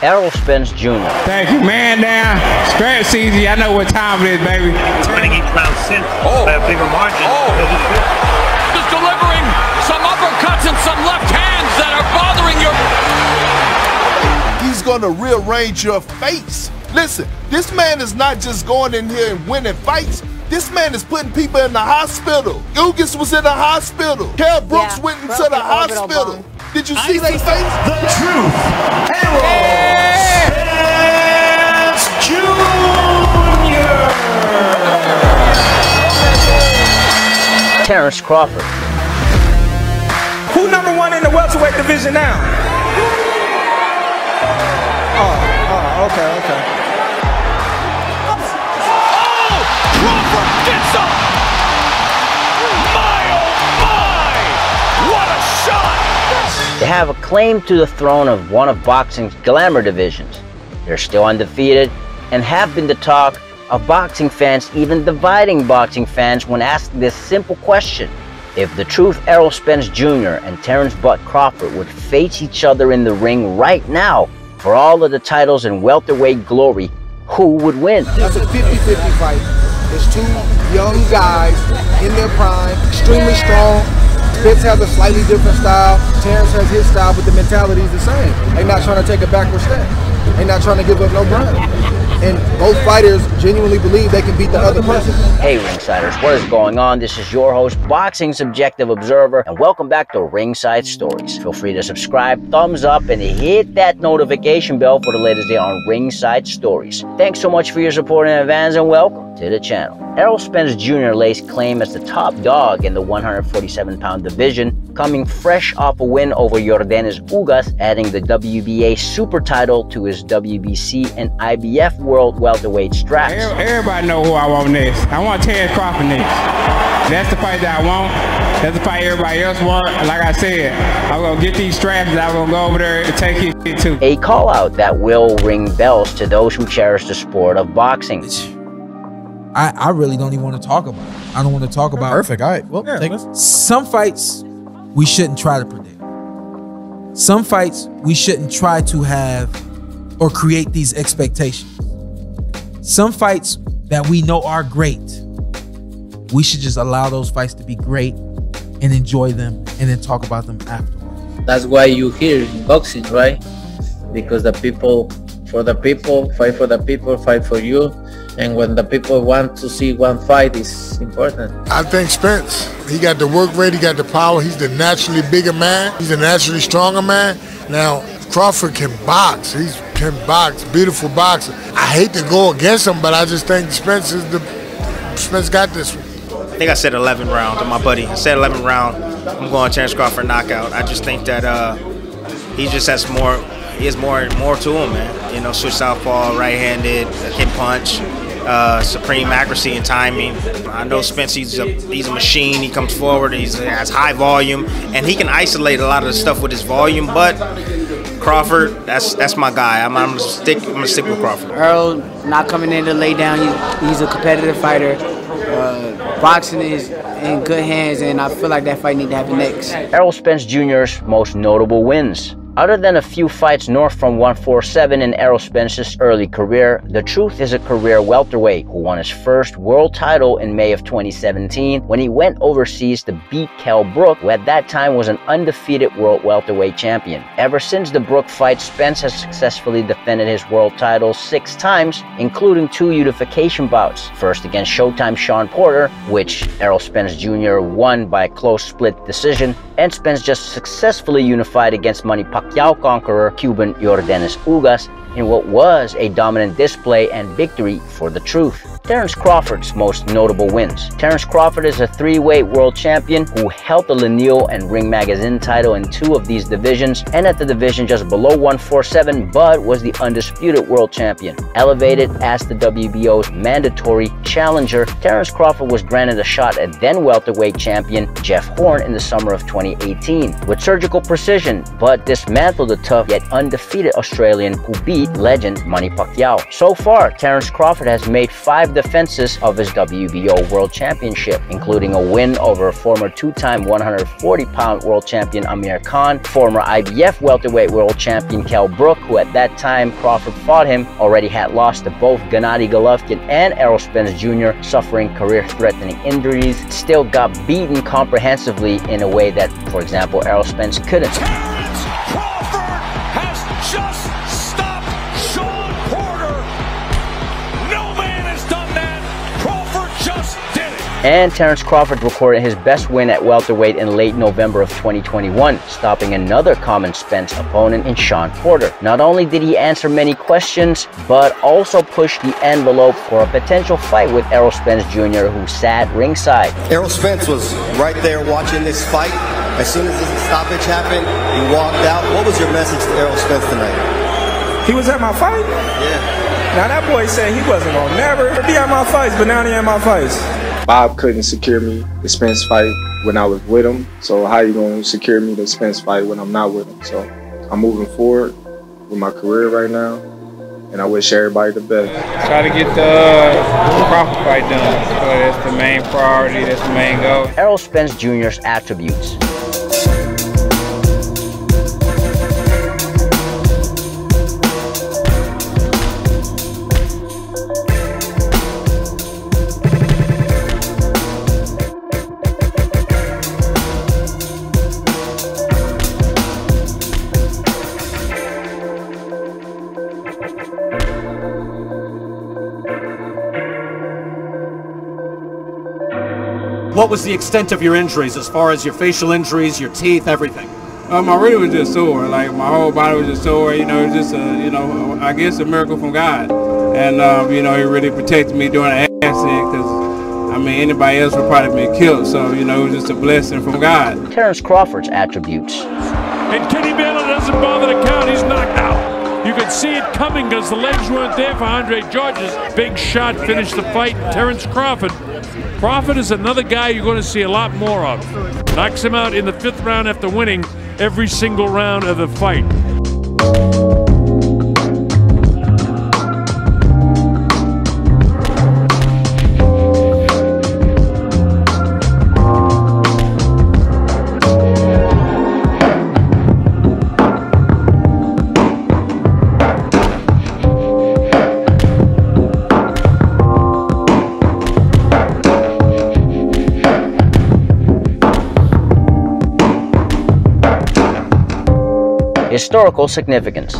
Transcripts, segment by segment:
Errol Spence Jr. Thank you, man down. Scratch easy. I know what time it is, baby. Winning each round since oh. by a bigger margin. Oh. Just delivering some uppercuts and some left hands that are bothering your. He's gonna rearrange your face. Listen, this man is not just going in here and winning fights. This man is putting people in the hospital. Ugas was in the hospital. Kell Brooks yeah, went into the hospital. Did you see that face? The truth. Errol yeah. Jr. Terence Crawford. Who number one in the welterweight division now? Oh, oh, okay, okay. Oh, Crawford gets up! My oh my! What a shot! They have a claim to the throne of one of boxing's glamour divisions. They're still undefeated and have been the talk of boxing fans, even dividing boxing fans when asked this simple question. If the truth Errol Spence Jr. and Terence Bud Crawford would face each other in the ring right now for all of the titles and welterweight glory, who would win? That's a 50-50 fight. It's two young guys in their prime, extremely strong. Spence has a slightly different style. Terence has his style, but the mentality is the same. They're not trying to take a backward step. They're not trying to give up no ground. And both fighters genuinely believe they can beat the other person. Hey Ringsiders, what is going on? This is your host, Boxing's Objective Observer, and welcome back to Ringside Stories. Feel free to subscribe, thumbs up, and hit that notification bell for the latest day on Ringside Stories. Thanks so much for your support in advance and welcome to the channel. Errol Spence Jr. lays claim as the top dog in the 147-pound division, coming fresh off a win over Yordenis Ugas, adding the WBA super title to his WBC and IBF World Welterweight straps. Everybody know who I want next. I want Terence Crawford next. That's the fight that I want. That's the fight everybody else want. Like I said, I'm gonna get these straps and I'm gonna go over there and take it too. A call out that will ring bells to those who cherish the sport of boxing. I, I really don't even want to talk about it. I don't want to talk about it. Perfect. All right. Well, yeah, some fights we shouldn't try to predict. Some fights we shouldn't try to have or create these expectations. Some fights that we know are great, we should just allow those fights to be great and enjoy them and then talk about them afterwards. That's why you here in boxing, right? Because the people, for the people, fight for the people, fight for you and when the people want to see one fight is important. I think Spence, he got the work rate, he got the power, he's the naturally bigger man, he's a naturally stronger man. Now, Crawford can box, he can box, beautiful boxer. I hate to go against him, but I just think Spence is the, Spence got this one. I think I said 11 round to my buddy. I said 11 round. I'm going Terence Crawford knockout. I just think that uh, he just has more. He has more more to him, man. You know, switch southpaw, right-handed, hit punch uh, supreme accuracy and timing. I know Spence, he's a, he's a machine. He comes forward, he has high volume, and he can isolate a lot of the stuff with his volume. But Crawford, that's that's my guy. I'm, I'm, gonna stick. I'm gonna stick with Crawford. Earl not coming in to lay down. He's, he's a competitive fighter. Uh, boxing is in good hands, and I feel like that fight need to happen next. Errol Spence Jr.'s most notable wins. Other than a few fights north from 147 in Errol Spence's early career, the truth is a career welterweight who won his first world title in May of 2017 when he went overseas to beat Kell Brook, who at that time was an undefeated world welterweight champion. Ever since the Brook fight, Spence has successfully defended his world title six times, including two unification bouts. First against Showtime Shawn Porter, which Errol Spence Jr. won by a close split decision, and Spence just successfully unified against Manny Pacquiao conqueror Cuban Yordenis Ugas in what was a dominant display and victory for the truth. Terence Crawford's most notable wins. Terence Crawford is a three-weight world champion who held the lineal and Ring Magazine title in two of these divisions, and at the division just below 147, but was the undisputed world champion. Elevated as the WBO's mandatory challenger, Terence Crawford was granted a shot at then welterweight champion Jeff Horn in the summer of 2018. With surgical precision, but dismantled the tough yet undefeated Australian who beat legend Manny Pacquiao. So far, Terence Crawford has made five defenses of his WBO World Championship, including a win over former two-time 140-pound world champion Amir Khan, former IBF welterweight world champion Kell Brook, who at that time Crawford fought him, already had lost to both Gennady Golovkin and Errol Spence Jr., suffering career-threatening injuries, still got beaten comprehensively in a way that, for example, Errol Spence couldn't. And Terence Crawford recorded his best win at welterweight in late November of 2021, stopping another common Spence opponent in Shawn Porter. Not only did he answer many questions, but also pushed the envelope for a potential fight with Errol Spence Jr., who sat ringside. Errol Spence was right there watching this fight. As soon as this stoppage happened, he walked out. What was your message to Errol Spence tonight? He was at my fight? Yeah. Now that boy said he wasn't gonna never be at my fights, but now he at my fights. Bob couldn't secure me the Spence fight when I was with him. So how you gonna secure me the Spence fight when I'm not with him? So I'm moving forward with my career right now, and I wish everybody the best. Try to get the Crawford fight done. So that's the main priority. That's the main goal. Errol Spence Jr.'s attributes. What was the extent of your injuries as far as your facial injuries, your teeth, everything? Um, I really was just sore. Like my whole body was just sore. You know, it was just a, you know, I guess a miracle from God. And um, you know, He really protected me during the accident because I mean, anybody else would probably been killed. So you know, it was just a blessing from God. Terence Crawford's attributes. And Kenny Bayless doesn't bother to count. He's knocked out. You could see it coming because the legs weren't there for Andre Georges. Big shot finished the fight. Terence Crawford. Crawford is another guy you're going to see a lot more of. Knocks him out in the fifth round after winning every single round of the fight. Historical significance.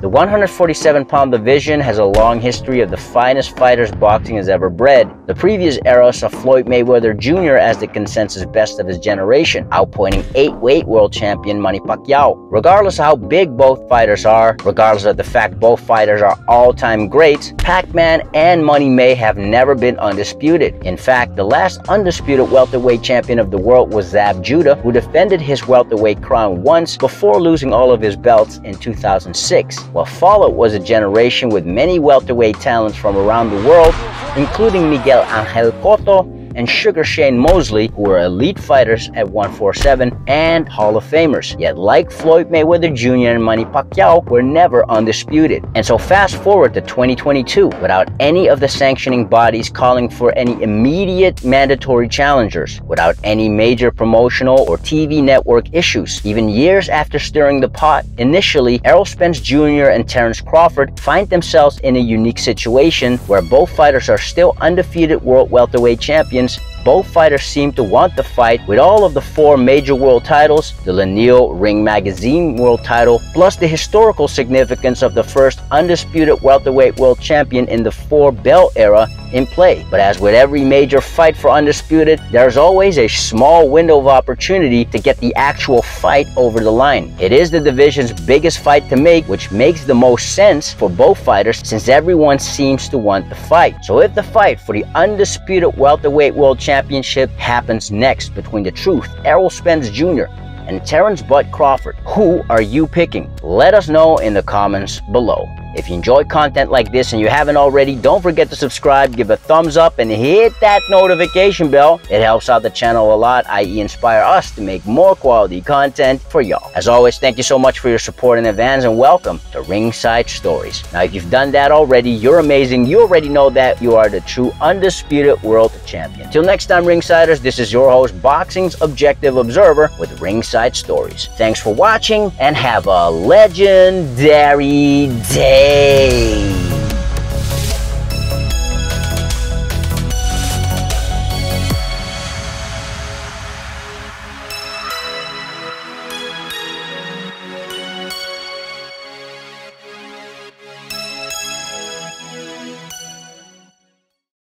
The 147 pound division has a long history of the finest fighters boxing has ever bred. The previous era saw Floyd Mayweather Jr. as the consensus best of his generation, outpointing eight weight world champion Manny Pacquiao. Regardless of how big both fighters are, regardless of the fact both fighters are all time greats, Pac Man and Money May have never been undisputed. In fact, the last undisputed welterweight champion of the world was Zab Judah, who defended his welterweight crown once before losing all of his belts in 2006. What followed was a generation with many welterweight talents from around the world, including Miguel Angel Cotto and Sugar Shane Mosley, who were elite fighters at 147 and Hall of Famers. Yet, like Floyd Mayweather Jr. and Manny Pacquiao, were never undisputed. And so, fast forward to 2022, without any of the sanctioning bodies calling for any immediate mandatory challengers, without any major promotional or TV network issues, even years after stirring the pot, initially, Errol Spence Jr. and Terence Crawford find themselves in a unique situation where both fighters are still undefeated world welterweight champions Cheers both fighters seem to want the fight with all of the four major world titles, the lineal Ring Magazine world title, plus the historical significance of the first undisputed welterweight world champion in the four belt era in play. But as with every major fight for undisputed, there's always a small window of opportunity to get the actual fight over the line. It is the division's biggest fight to make, which makes the most sense for both fighters since everyone seems to want the fight. So if the fight for the undisputed welterweight world championship happens next between the truth, Errol Spence Jr., and Terence Bud Crawford, who are you picking? Let us know in the comments below. If you enjoy content like this and you haven't already, don't forget to subscribe, give a thumbs up, and hit that notification bell. It helps out the channel a lot, i.e. inspire us to make more quality content for y'all. As always, thank you so much for your support in advance and welcome to Ringside Stories. Now, if you've done that already, you're amazing. You already know that you are the true undisputed world champion. Till next time, Ringsiders, this is your host, Boxing's Objective Observer with Ringside Stories. Thanks for watching and have a legendary day. Hey.